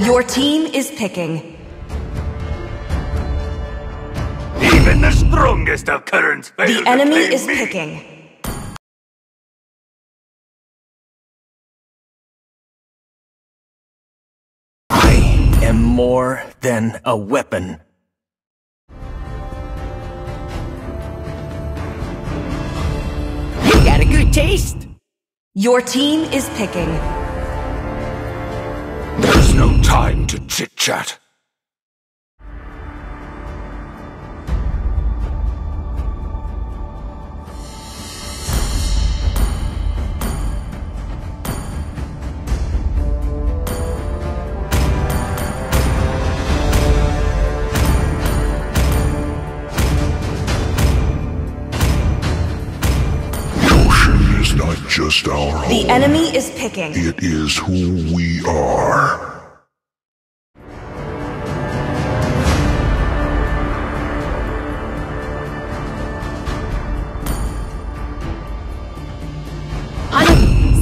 Your team is picking. Even the strongest of currents fail The to enemy is me. picking. I am more than a weapon. You got a good taste. Your team is picking. There's no time to chit-chat. Ocean is not just our home. The enemy is picking. It is who we are.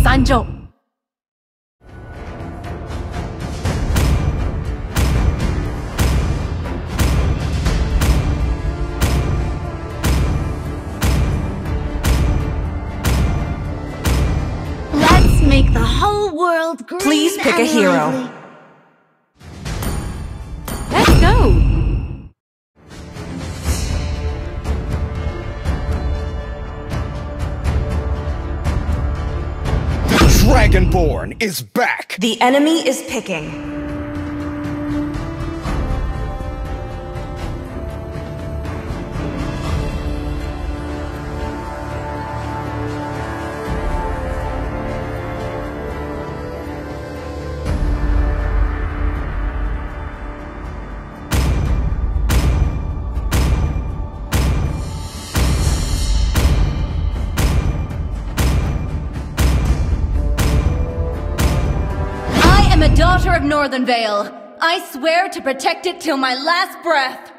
Sanjo. Let's make the whole world green Please pick a hero. Is back! The enemy is picking. Northern Vale. I swear to protect it till my last breath.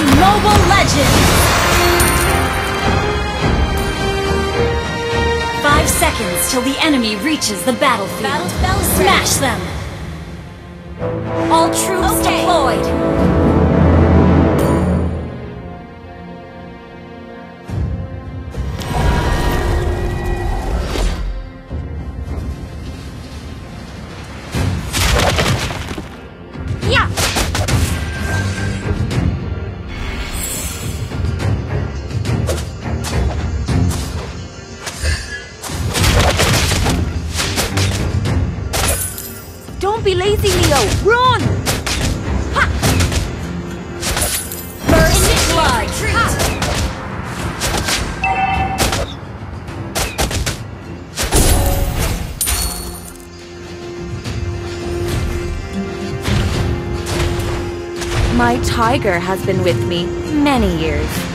To Mobile Legends! Five seconds till the enemy reaches the battlefield. Battle Smash them! All troops Okay. deployed! Be lazy, Leo. Run! Ha! First blood! My tiger has been with me many years.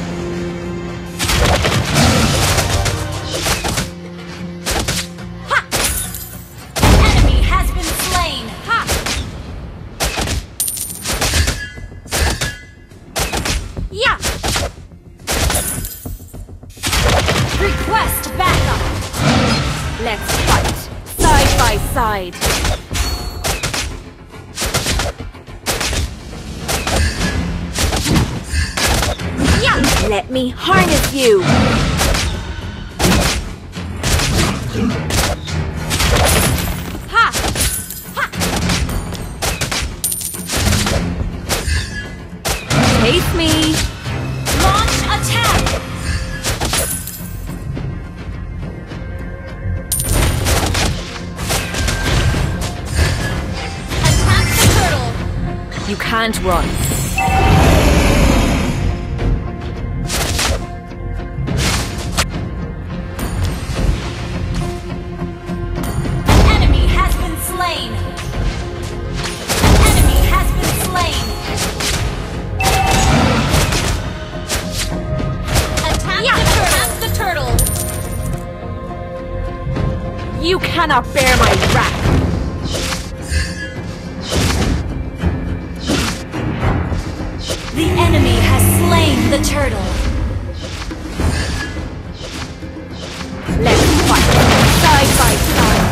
Side. Let me harness you! Ha! Ha! Chase me! Can't run. Enemy has been slain! Enemy has been slain! Attack the! Attack the turtle! You cannot bear my wrath! The enemy has slain the turtle! Let's fight! Side by side!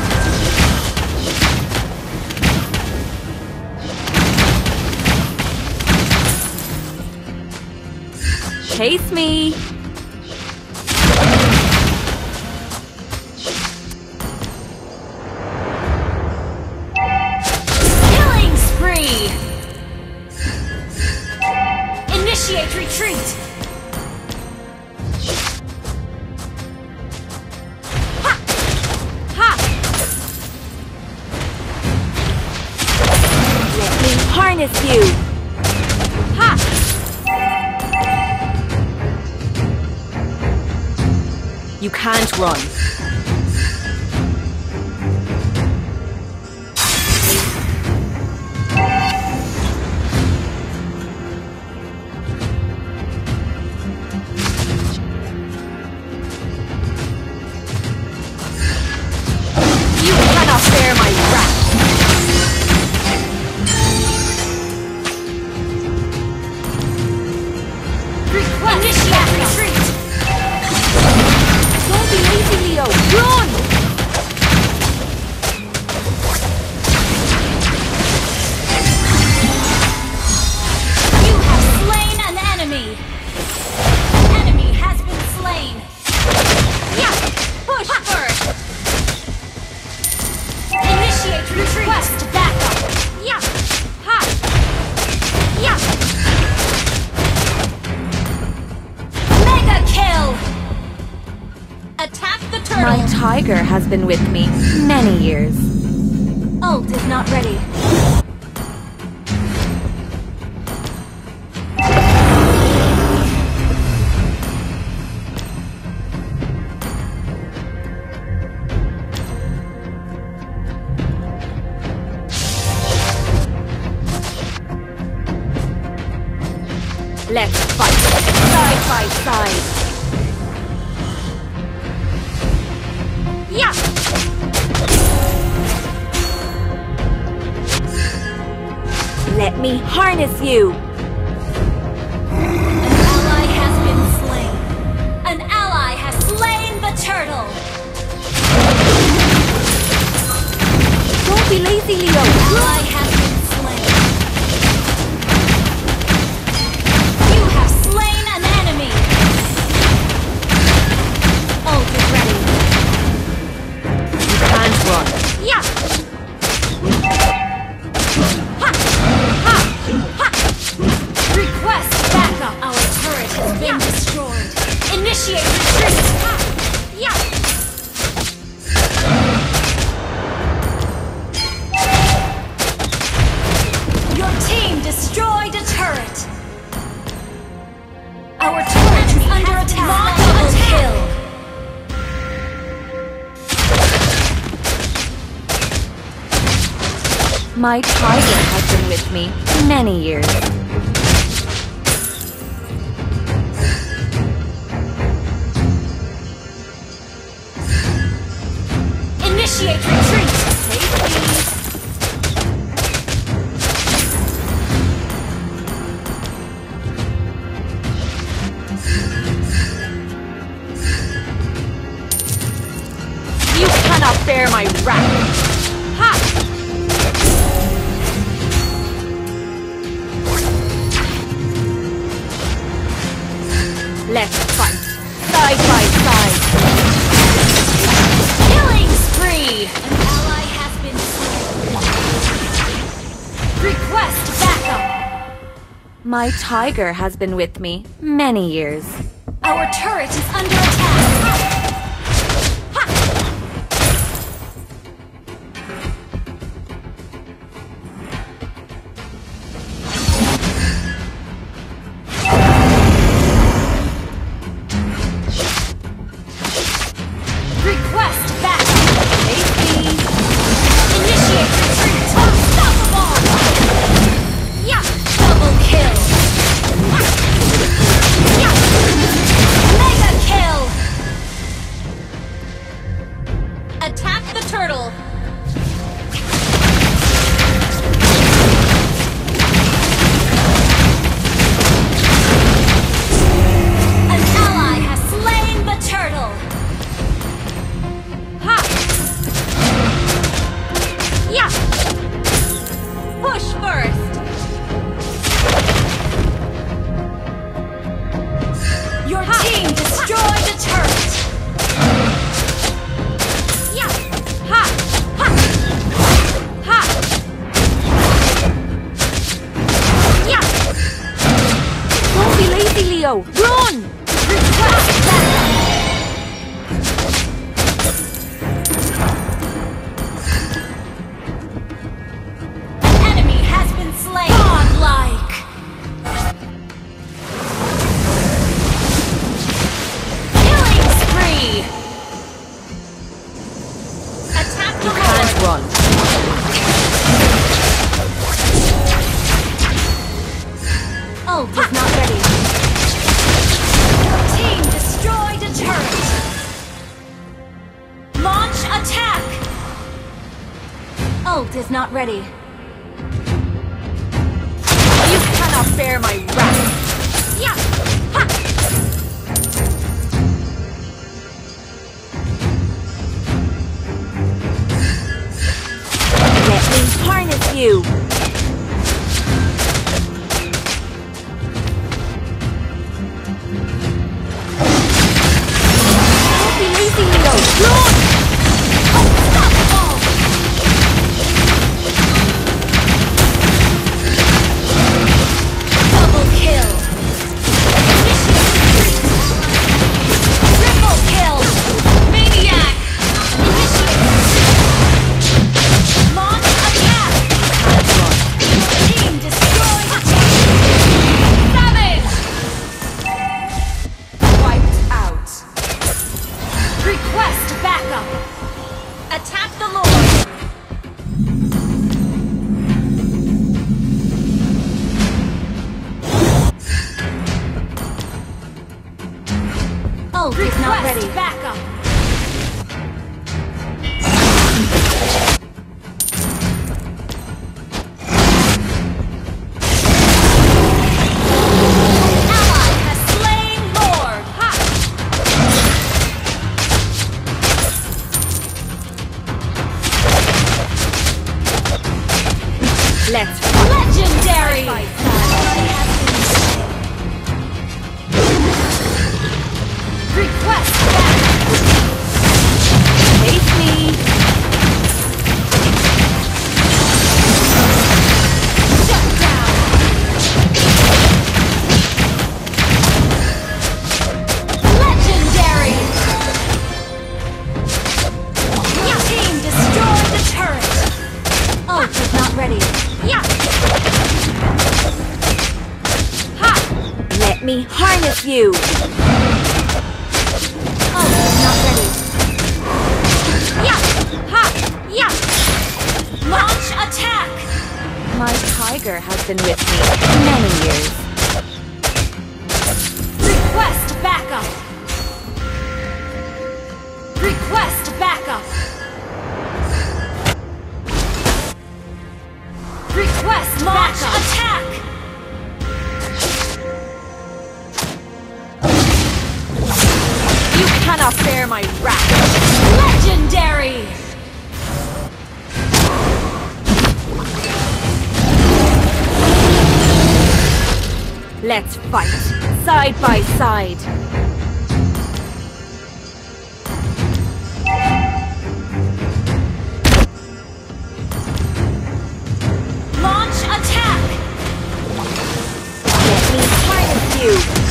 Chase me! Initiate retreat! Ha! Let me harness you! Ha! You can't run. Tiger has been with me many years. ult is not ready. Let's fight side by side. Yeah! Let me harness you. An ally has been slain. An ally has slain the turtle. Don't be lazy, Leo. My tiger has been with me many years. My tiger has been with me many years. Our turret is under attack! ready. Request backup! Request launch attack! You cannot bear my wrath! Legendary! Let's fight, side by side. you.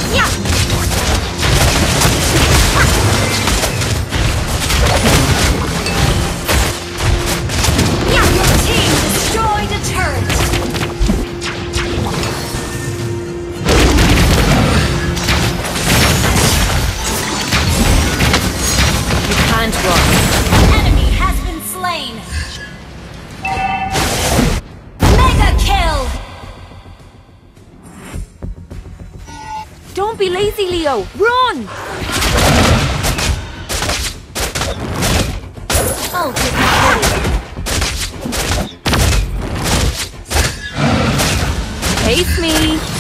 Don't be lazy, Leo! Run! I'll get ah! Me!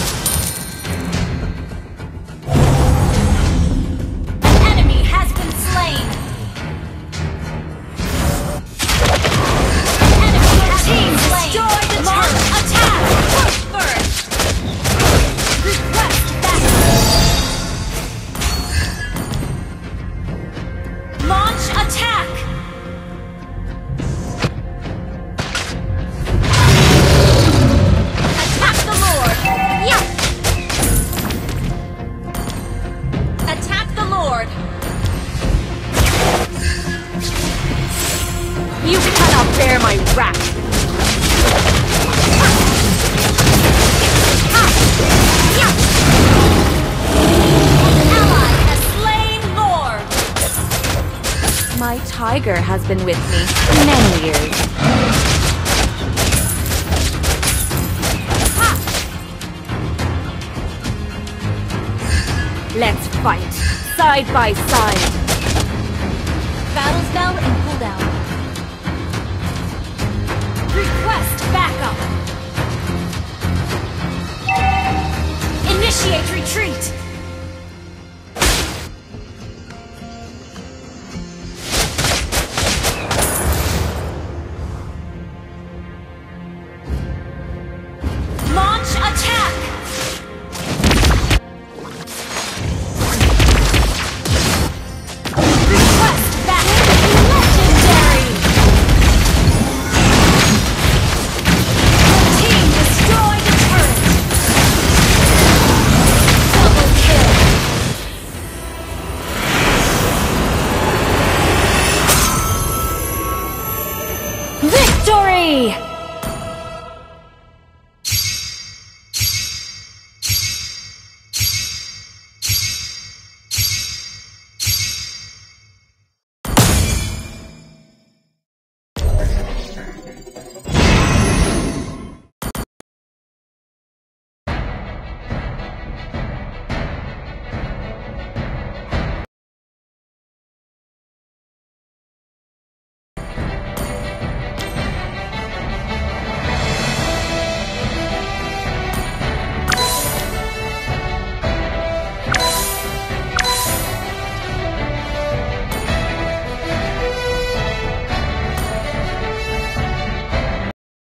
husband with me for many years. Ha! Let's fight, side by side. Battle spell and cooldown. Request backup. Initiate retreat.